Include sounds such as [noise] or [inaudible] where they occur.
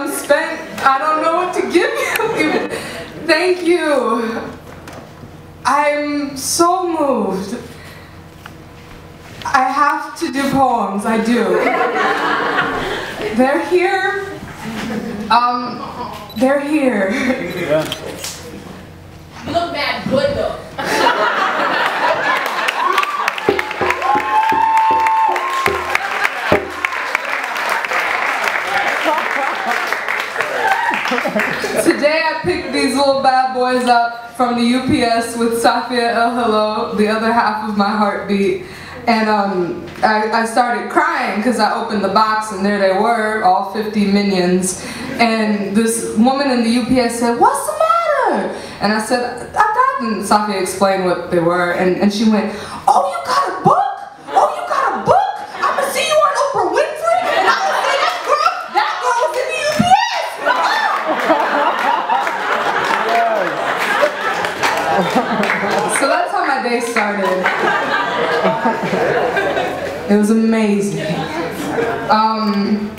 I'm spent. I don't know what to give [laughs] you. Thank you. I'm so moved. I have to do poems, I do. They're here. Um, they're here. Yeah. You look mad good though. Today I picked these little bad boys up from the UPS with Safia Elhillo, the other half of my heartbeat. And um, I, I started crying because I opened the box and there they were, all 50 minions. And this woman in the UPS said, what's the matter? And I said, I got them. Safia explained what they were and, and she went, oh, you got a book? Oh, you got a book? I'm gonna see you on Oprah Winfrey and I'm gonna say that girl, that girl was in the UPS. So that's how my day started. It was amazing. Um,